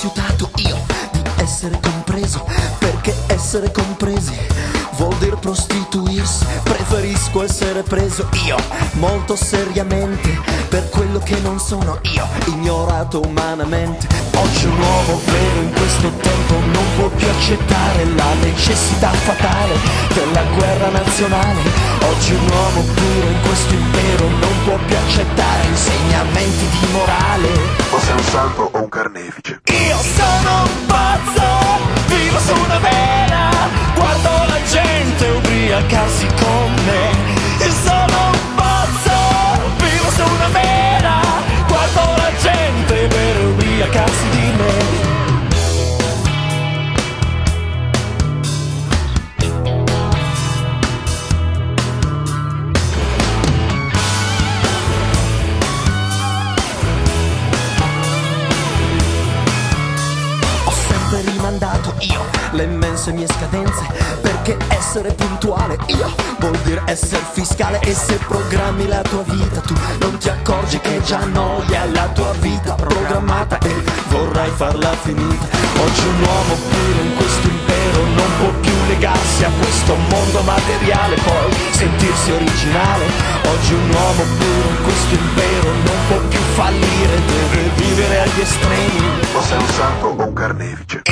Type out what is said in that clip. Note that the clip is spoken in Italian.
rifiutato io di essere compreso, perché essere compresi vuol dire prostituirsi, preferisco essere preso io molto seriamente per quello che non sono io, ignorato umanamente. Oggi un uomo vero in questo tempo non può più accettare la necessità fatale della guerra nazionale. Oggi un uomo puro in questo impero non può più accettare insegnamenti di morale. O sei un santo o un carnefice. Le immense mie scadenze Perché essere puntuale io vuol dire essere fiscale E se programmi la tua vita tu non ti accorgi che già noia la tua vita programmata E vorrai farla finita. Oggi un uomo puro in questo impero non può più legarsi a questo mondo materiale Poi sentirsi originale. Oggi un uomo puro in questo impero non può più fallire Deve vivere agli estremi. O sei un santo o un carnefice.